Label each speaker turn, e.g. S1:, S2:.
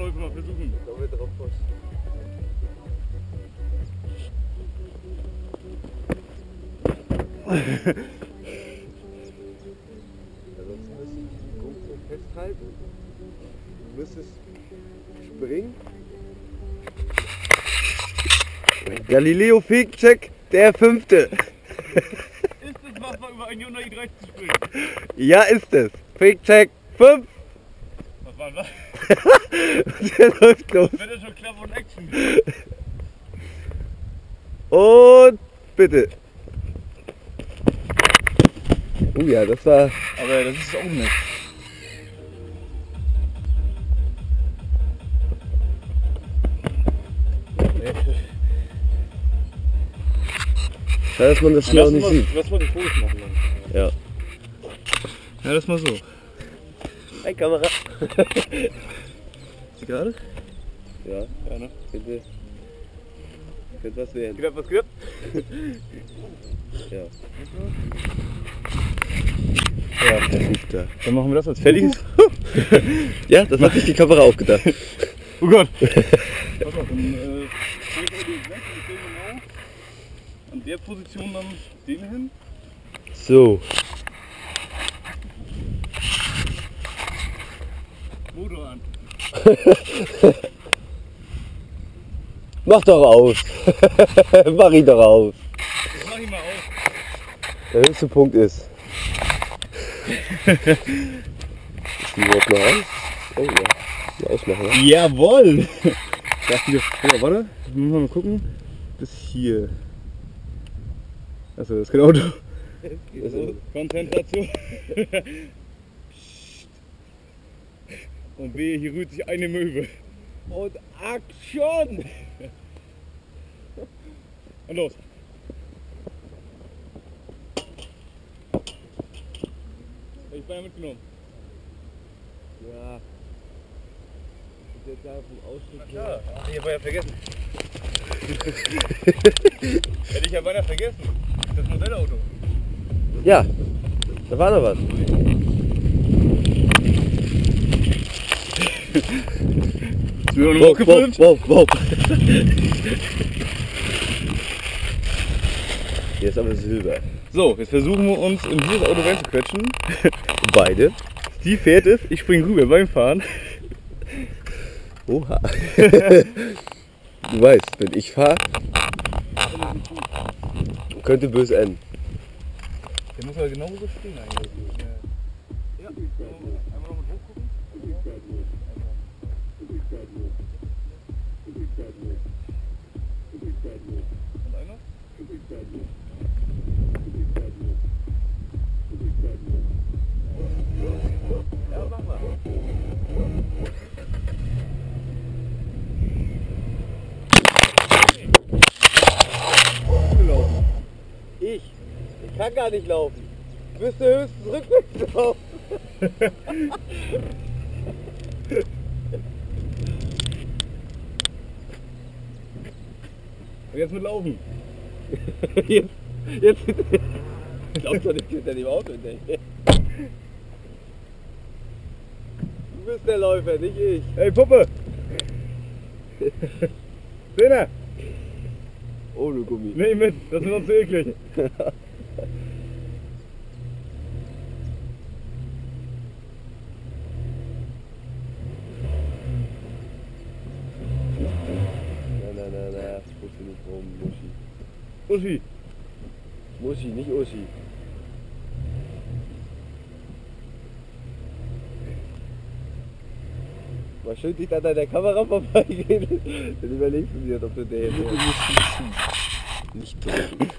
S1: Läufe mal versuchen.
S2: Sollen wir drauf posten? Ansonsten müsstest du die Gummi festhalten. Du müsstest springen.
S3: Galileo Fake-Check, der fünfte.
S1: Ist es was, was über ein Hyundai i30 springt?
S3: Ja, ist es. Fake-Check 5.
S1: Was war das?
S3: Der läuft los.
S1: Wenn das schon Klappe und Action.
S3: Und bitte. Oh ja, das war.
S1: Aber das ist auch nett.
S3: Schade, dass man das schlau nicht sieht.
S1: Lass mal die Fotos machen dann.
S3: Ja.
S1: Ja, das mal so.
S3: Hey Kamera.
S1: Sie gerade?
S3: Ja,
S1: Ja, ne?
S3: könnte. Könnte was werden.
S1: Geht was gehört?
S3: Ja.
S1: Ja.
S3: Der fünfte.
S1: Dann machen wir das als fertiges.
S3: Ja, das hat sich die Kamera auch gedacht.
S1: Oh Gott. Pass auf, dann äh, genau an der Position dann den hin.
S3: So.
S1: Motor an.
S3: Mach doch aus. Mach ihn doch aus.
S1: Das mach ich mal auf.
S3: Der höchste Punkt ist. ist die überhaupt noch aus? Oh ja. Die ausmachen, ne?
S1: Jawoll! Dachten wir, ja, warte, müssen wir mal gucken. Bis hier. Achso, das ist kein Auto.
S3: Also,
S1: Konzentration. Und wehe, hier rührt sich eine Möwe.
S3: und Action!
S1: Und los. Ich bin ja mitgenommen.
S3: Ja. Ich jetzt da vom Ausschnitt
S1: Klar, ach, ich ja vergessen. Hätte ich ja beinahe vergessen. Das Modellauto.
S3: Ja, da war noch was.
S1: Auch noch
S3: Wow,
S1: aufgefilmt?
S3: wow, wow, wow. Hier ist aber Silber.
S1: So, jetzt versuchen wir uns in dieses Auto reinzuquetschen.
S3: Beide.
S1: Die fährt es, ich spring rüber beim Fahren.
S3: Oha. du weißt, wenn ich fahre, könnte böse enden.
S1: Der muss aber genauso stehen eigentlich.
S3: Kann gar nicht laufen. Ich müsste höchstens rückwärts laufen.
S1: Und jetzt mit Laufen.
S3: Jetzt, jetzt. Ich glaub doch nicht, hinter dem Auto hinterher. Du bist der Läufer, nicht ich.
S1: Hey Puppe! Trainer!
S3: Ohne Gummi.
S1: Nee, mit, das ist uns zu eklig.
S3: Muschi nicht rum, Muschi.
S1: Uschi,
S3: Muschi, nicht Uschi. Mal schön dich an deiner Kamera vorbeigehen. Dann überlegst du dir, ob du der jetzt... Nicht drücken.